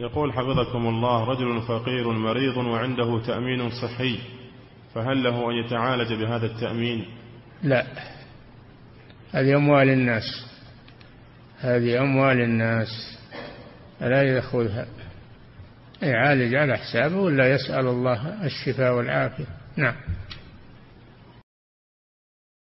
يقول حفظكم الله رجل فقير مريض وعنده تأمين صحي فهل له أن يتعالج بهذا التأمين؟ لا. هذه أموال الناس. هذه أموال الناس. لا يأخذها؟ يعالج على حسابه ولا يسأل الله الشفاء والعافية؟ نعم.